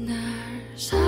날